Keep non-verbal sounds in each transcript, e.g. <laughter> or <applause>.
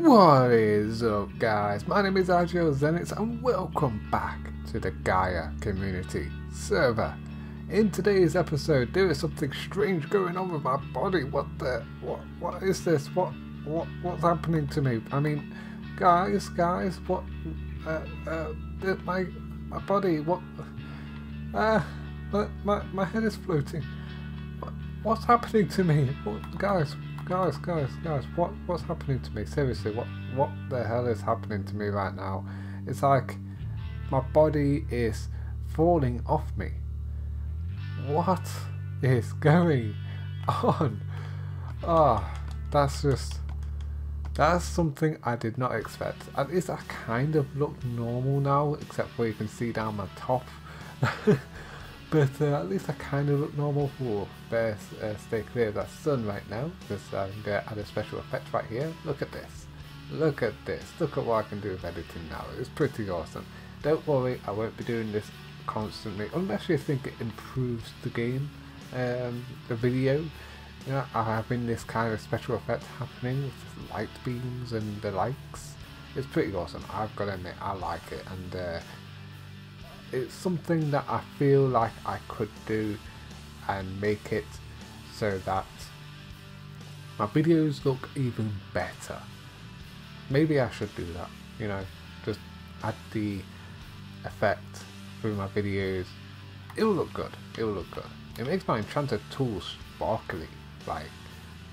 What is up guys? My name is IGL Xenix and welcome back to the Gaia community server. In today's episode there is something strange going on with my body. What the what what is this? What what what's happening to me? I mean guys guys what uh uh my my body what uh my my, my head is floating. What, what's happening to me? What, guys guys, guys, guys, what what's happening to me? Seriously, what what the hell is happening to me right now? It's like my body is falling off me. What is going on? Ah, oh, that's just that's something I did not expect. At least I kind of look normal now, except where you can see down my top. <laughs> But uh, at least I kind of look normal. for better uh, stay clear of that sun right now because I'm going to add a special effect right here. Look at this. Look at this. Look at what I can do with editing now. It's pretty awesome. Don't worry, I won't be doing this constantly unless you think it improves the game, um, the video. You know, having this kind of special effect happening with light beams and the likes. It's pretty awesome. I've got to admit, I like it. And uh, it's something that I feel like I could do and make it so that my videos look even better. Maybe I should do that, you know, just add the effect through my videos. It will look good, it will look good. It makes my enchanted tools sparkly, like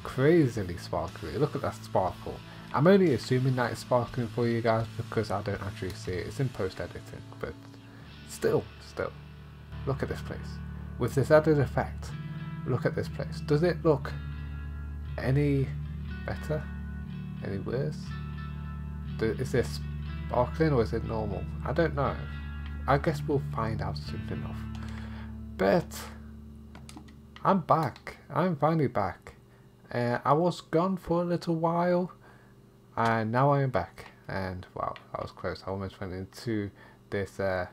crazily sparkly. Look at that sparkle. I'm only assuming that it's sparkling for you guys because I don't actually see it. It's in post editing, but Still, still, look at this place. With this added effect, look at this place. Does it look any better? Any worse? Is this sparkling or is it normal? I don't know. I guess we'll find out soon enough. But I'm back. I'm finally back. Uh, I was gone for a little while and now I am back. And wow, that was close. I almost went into this uh,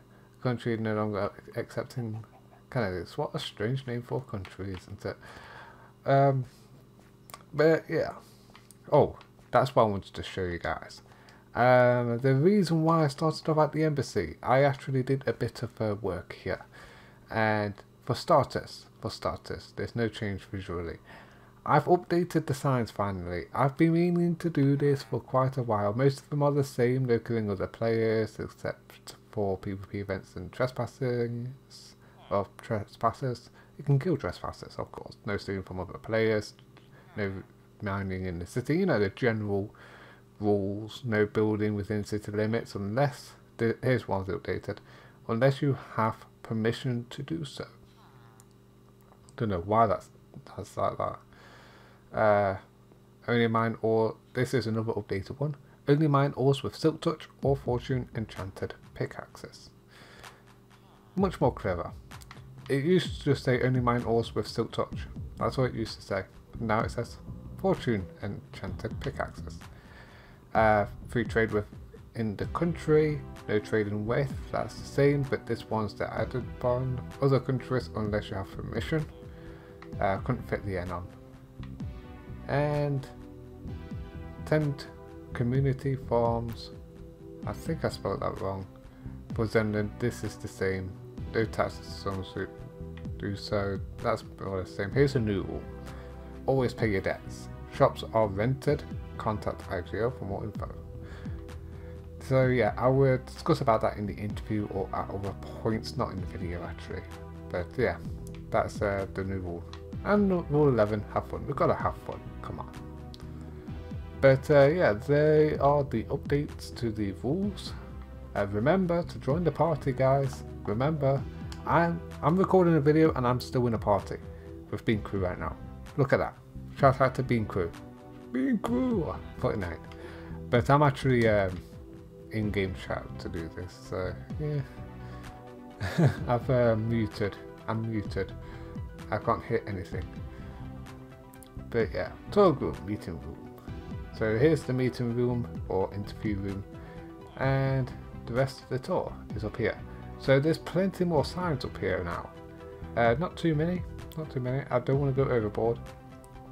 country no longer accepting candidates. What a strange name for a country, isn't it? Um, but yeah. Oh, that's what I wanted to show you guys. Um, the reason why I started off at the embassy, I actually did a bit of uh, work here. And for starters, for starters, there's no change visually. I've updated the signs finally. I've been meaning to do this for quite a while. Most of them are the same, no killing other players, except for PvP events and trespassing hmm. of trespassers. You can kill trespassers, of course. No stealing from other players. Hmm. No mining in the city. You know the general rules. No building within city limits unless here's one's updated. Unless you have permission to do so. Hmm. Don't know why that's that's like that. Uh, only mine or this is another updated one. Only mine ores with Silk Touch or Fortune Enchanted pickaxes. Much more clever. It used to just say only mine ores with Silk Touch. That's what it used to say. Now it says Fortune Enchanted pickaxes. Uh, free trade with in the country, no trading with, that's the same, but this one's the added bond. Other countries unless you have permission. Uh, couldn't fit the N on. And tent community forms. I think I spelled that wrong. But then, this is the same. No taxes some do so. That's all the same. Here's a new rule. Always pay your debts. Shops are rented. Contact IGL for more info. So yeah, I will discuss about that in the interview or at other points, not in the video actually. But yeah, that's uh, the new rule. And rule 11, have fun. We've got to have fun. Come on. But uh, yeah, they are the updates to the rules. Uh, remember to join the party, guys. Remember, I'm I'm recording a video and I'm still in a party with Beancrew right now. Look at that. Shout out to Beancrew. Bean Crew 49. But I'm actually um, in game chat to do this, so yeah. <laughs> I've uh, muted. I'm muted. I can't hit anything. But yeah, talk room, meeting room. So here's the meeting room or interview room and the rest of the tour is up here. So there's plenty more signs up here now. Uh, not too many, not too many. I don't want to go overboard.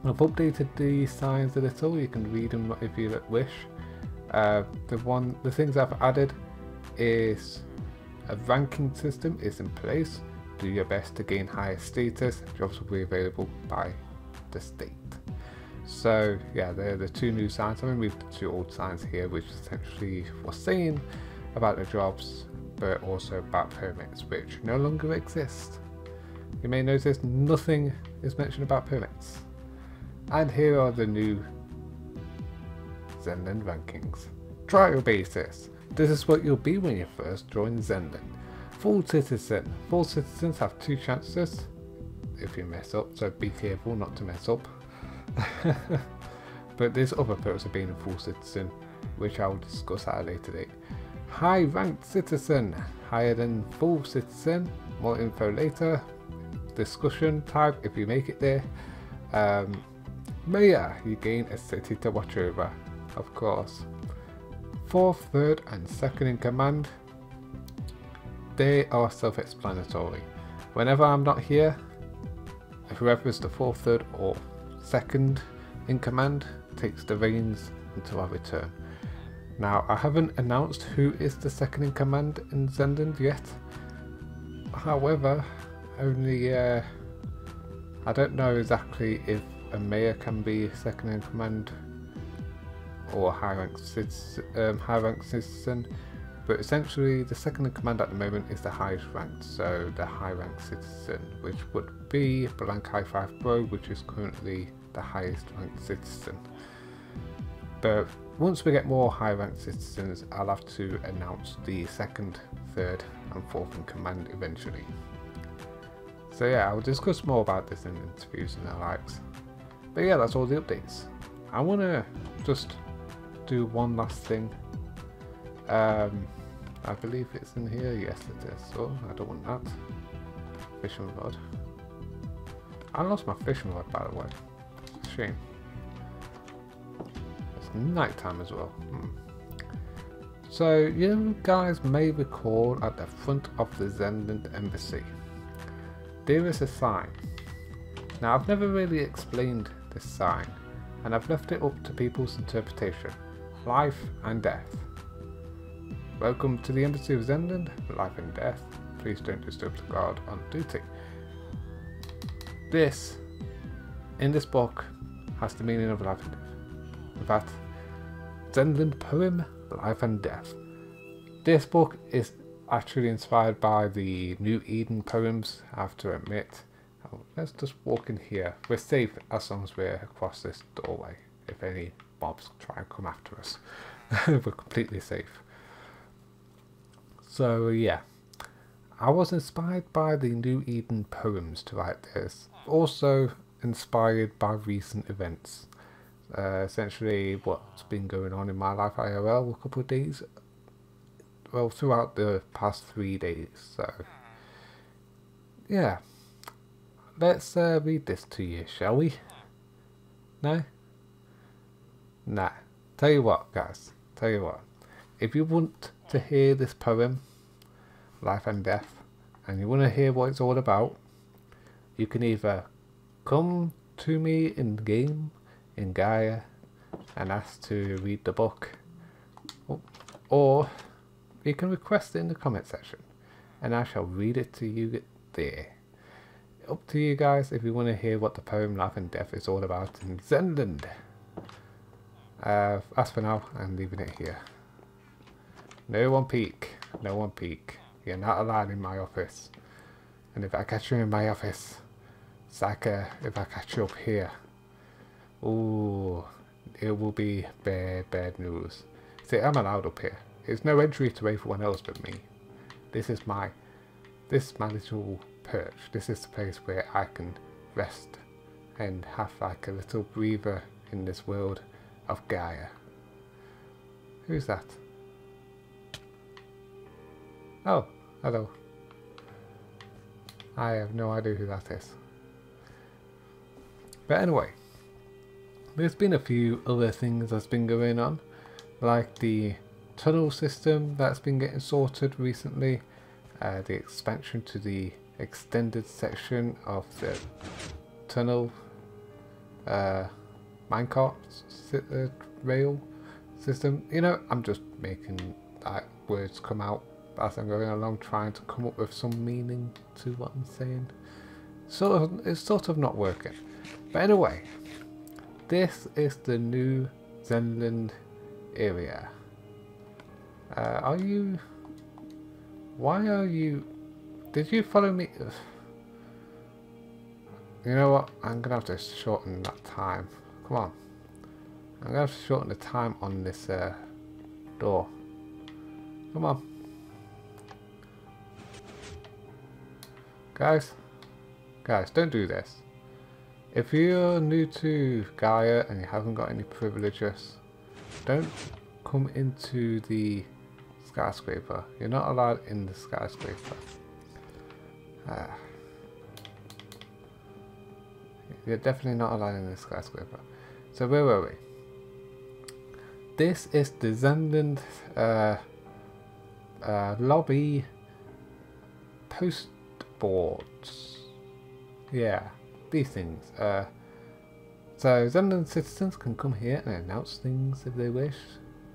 I've updated the signs a little, you can read them if you wish. Uh, the one, the things I've added is a ranking system is in place. Do your best to gain higher status. Jobs will be available by the state. So yeah, they're the two new signs. I removed the two old signs here, which essentially was saying about the jobs, but also about permits, which no longer exist. You may notice nothing is mentioned about permits. And here are the new Xenland rankings. Trial basis. This is what you'll be when you first join Xenland. Full citizen. Full citizens have two chances if you mess up, so be careful not to mess up. <laughs> but there's other perks of being a full citizen, which I'll discuss at a later date. High ranked citizen, higher than full citizen, more info later. Discussion type if you make it there. Um, mayor, you gain a city to watch over, of course. Fourth, third, and second in command, they are self explanatory. Whenever I'm not here, whoever is the fourth, third, or second in command takes the reins until I return. Now, I haven't announced who is the second in command in Xenland yet. However, only uh, I don't know exactly if a mayor can be second in command or high rank um, high rank citizen, but essentially the second in command at the moment is the highest ranked, so the high rank citizen, which would be Blank High 5 Bro, which is currently the highest ranked citizen. But once we get more high ranked citizens, I'll have to announce the second, third, and fourth in command eventually. So yeah, I'll discuss more about this in interviews and the likes. But yeah, that's all the updates. I want to just do one last thing. Um, I believe it's in here. Yes, it is. So I don't want that. Fishing rod. I lost my fishing rod, by the way. Shame. It's night time as well. Hmm. So you guys may recall at the front of the Xenland embassy, there is a sign. Now I've never really explained this sign, and I've left it up to people's interpretation. Life and death. Welcome to the Embassy of Xenland, life and death. Please don't disturb the guard on duty. This, in this book, has the meaning of life and death. In fact, poem, Life and Death. This book is actually inspired by the New Eden poems, I have to admit. Oh, let's just walk in here. We're safe as long as we're across this doorway. If any mobs try and come after us, <laughs> we're completely safe. So yeah, I was inspired by the New Eden poems to write this. Also inspired by recent events. Uh, essentially what's been going on in my life IRL a couple of days. Well throughout the past three days so. Yeah. Let's uh, read this to you shall we? No? Nah. Tell you what guys. Tell you what. If you want to hear this poem life and death and you want to hear what it's all about you can either come to me in the game in Gaia and ask to read the book or you can request it in the comment section and I shall read it to you there. Up to you guys if you want to hear what the poem Life and Death is all about in Xenland. Uh, as for now, I'm leaving it here. No one peek. No one peek. You're not allowed in my office. And if I catch you in my office, it's like if I catch you up here. Ooh, it will be bad, bad news. See, I'm allowed up here. There's no entry to everyone else but me. This is my, this is my little perch. This is the place where I can rest and have like a little breather in this world of Gaia. Who's that? Oh, hello. I have no idea who that is. But anyway, there's been a few other things that's been going on, like the tunnel system that's been getting sorted recently, uh, the expansion to the extended section of the tunnel uh, minecart uh, rail system. You know, I'm just making like words come out as I'm going along, trying to come up with some meaning to what I'm saying. Of, it's sort of not working. But anyway, this is the new Xenland area. Uh, are you... Why are you... Did you follow me? You know what? I'm going to have to shorten that time. Come on. I'm going to have to shorten the time on this uh, door. Come on. Guys. Guys, don't do this. If you're new to Gaia and you haven't got any privileges, don't come into the skyscraper. You're not allowed in the skyscraper. Uh, you're definitely not allowed in the skyscraper. So where were we? This is the Xenland uh, uh, lobby post boards. Yeah, these things. Uh, so Xenland citizens can come here and announce things if they wish.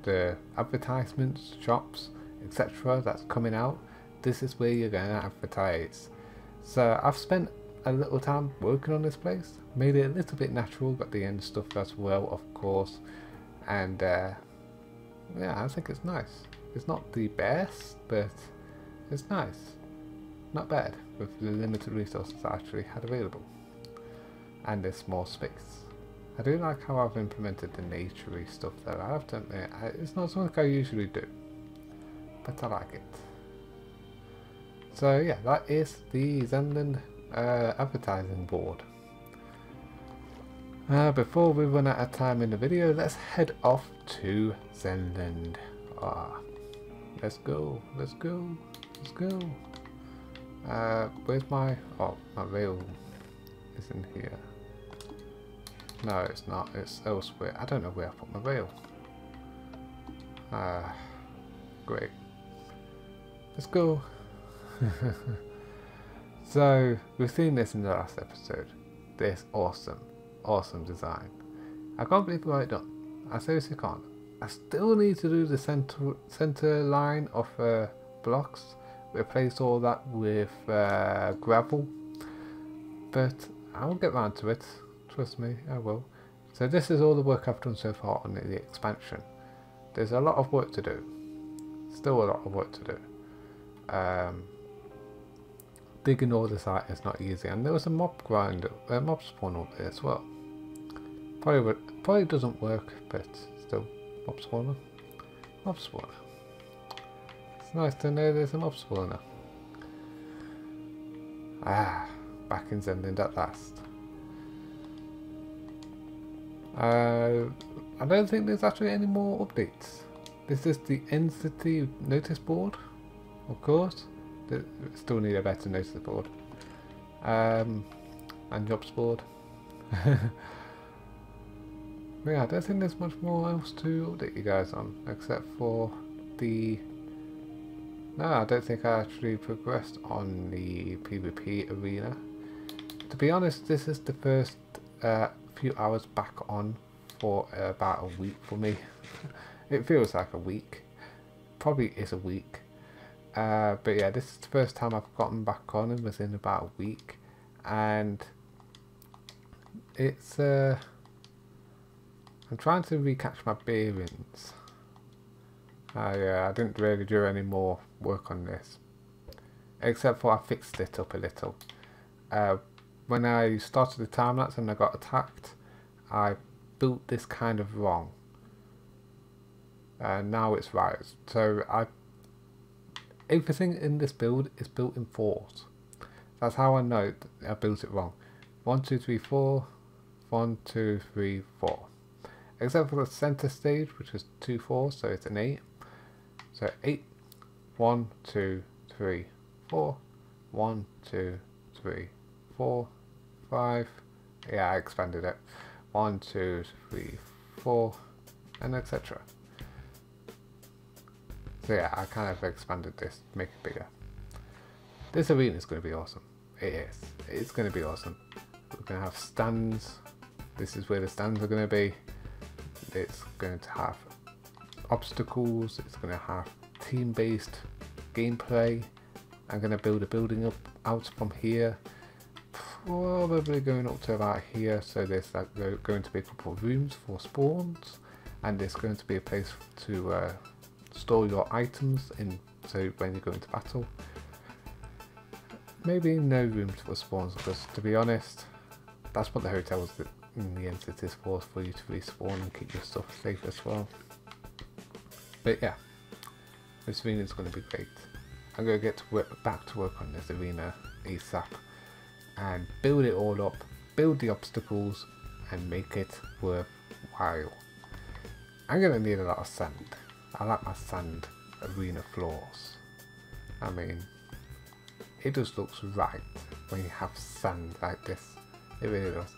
The advertisements, shops, etc. that's coming out. This is where you're going to advertise. So I've spent a little time working on this place. Made it a little bit natural, got the end stuff as well, of course. And uh, yeah, I think it's nice. It's not the best, but it's nice. Not bad, with the limited resources I actually had available. And a small space. I do like how I've implemented the naturey stuff there. I have to admit, it's not something I usually do. But I like it. So yeah, that is the Xenland uh, advertising board. Uh, before we run out of time in the video, let's head off to Xenland. Ah, let's go, let's go, let's go. Uh, where's my, oh, my rail is in here. No, it's not, it's elsewhere. I don't know where I put my rail. Ah, great. Let's go. <laughs> so, we've seen this in the last episode. This awesome awesome design. I can't believe what I've done. I seriously can't. I still need to do the center center line of uh, blocks, replace all that with uh, gravel, but I'll get round to it. Trust me, I will. So this is all the work I've done so far on the expansion. There's a lot of work to do. Still a lot of work to do. Um, digging all the site is not easy, and there was a mob grind, a mob spawn up there as well. Probably probably doesn't work, but still, mob spawner. Mob spawner. Nice to know there's a mob spawner. Ah, back in Xenland at last. Uh, I don't think there's actually any more updates. This is the entity notice board, of course. Still need a better notice board. Um, and jobs board. <laughs> yeah, I don't think there's much more else to update you guys on, except for the... No, I don't think I actually progressed on the PvP arena. To be honest, this is the first uh, few hours back on for uh, about a week for me. <laughs> it feels like a week. Probably is a week. Uh, but yeah, this is the first time I've gotten back on and within about a week. And it's... Uh, I'm trying to recatch my bearings. Uh, yeah, I didn't really do any more work on this. Except for I fixed it up a little. Uh, when I started the time lapse and I got attacked, I built this kind of wrong. And now it's right. So I everything in this build is built in fours. That's how I know I built it wrong. One, two, three, four. One, two, three, four except for the center stage which is 2 4 so it's an 8 so 8 1 2 3 4 1 2 3 4 5 yeah I expanded it. 1 2 3 4 and etc so yeah I kind of expanded this to make it bigger. This arena is going to be awesome. It is. It's going to be awesome. We're going to have stands. This is where the stands are going to be. It's going to have obstacles, it's going to have team-based gameplay. I'm going to build a building up out from here, probably going up to about here. So there's like going to be a couple of rooms for spawns, and there's going to be a place to uh, store your items in. So when you go into battle, maybe no rooms for spawns because to be honest, that's what the hotel was in the end it is for, for you to respawn and keep your stuff safe as well. But yeah, this arena is going to be great. I'm going to get to work, back to work on this arena ASAP and build it all up, build the obstacles and make it worthwhile. I'm going to need a lot of sand. I like my sand arena floors. I mean, it just looks right when you have sand like this. It really does.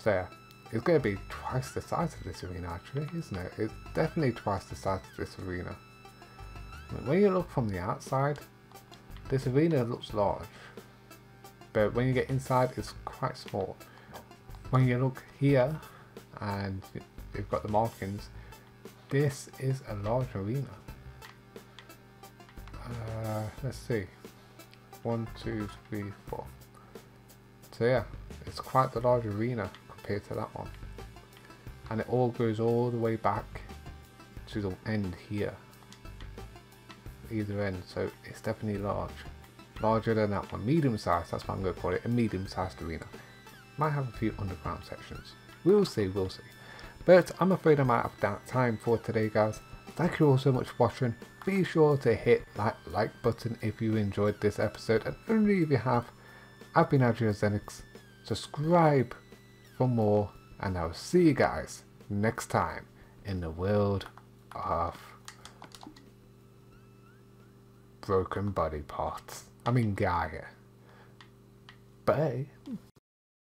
So yeah, it's going to be twice the size of this arena actually, isn't it? It's definitely twice the size of this arena. When you look from the outside, this arena looks large. But when you get inside, it's quite small. When you look here, and you've got the markings, this is a large arena. Uh, let's see. One, two, three, four. So yeah, it's quite the large arena compared to that one. And it all goes all the way back to the end here. Either end, so it's definitely large. Larger than that one. Medium sized, that's what I'm going to call it, a medium sized arena. Might have a few underground sections. We'll see, we'll see. But I'm afraid I'm out of that time for today guys. Thank you all so much for watching. Be sure to hit that like button if you enjoyed this episode and only if you have. I've been IGL Xenix. Subscribe for more and I'll see you guys next time in the world of broken body parts. I mean Gaia. Bye.